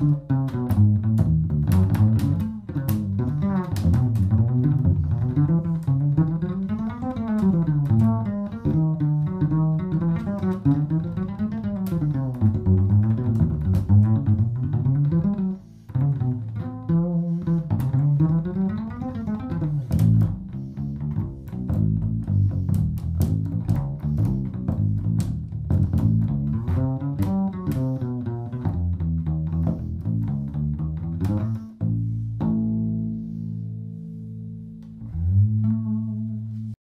mm-hmm. Mm-hmm.